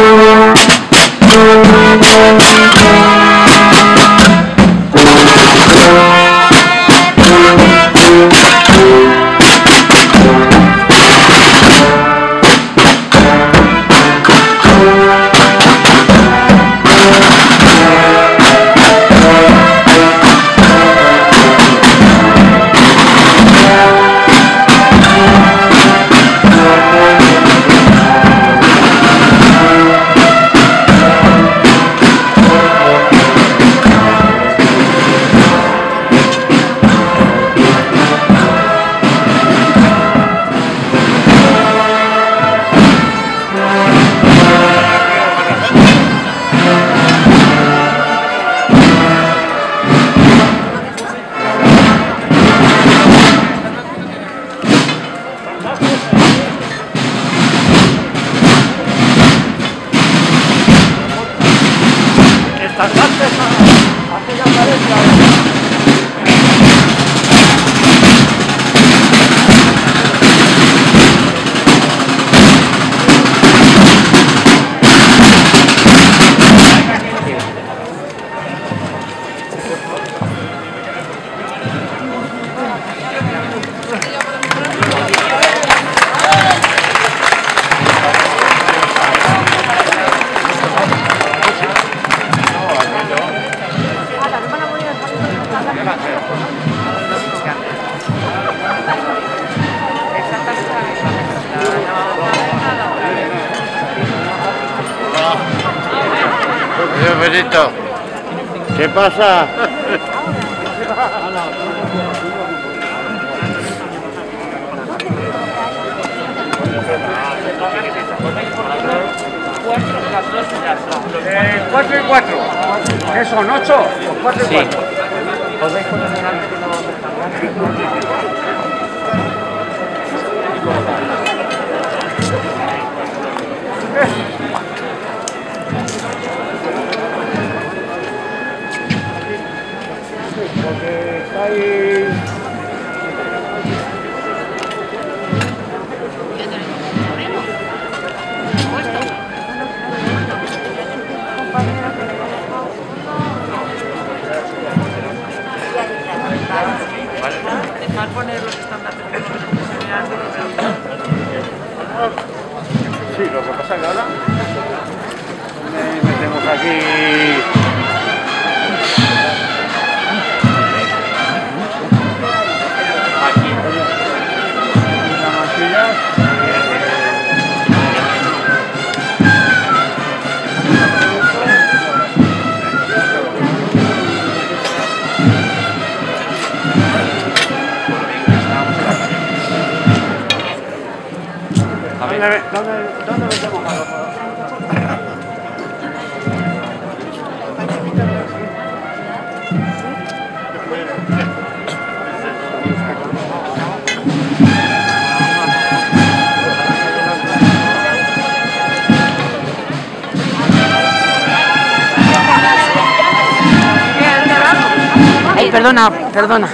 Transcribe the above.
Thank you. Benito. ¿Qué pasa? Eh, cuatro y cuatro. ¿Qué son? ¿Ocho? Cuatro y cuatro. Bye. Me- metemos aquí... ¿Dónde, dónde, dónde metemos a los- Ay, perdona, perdona.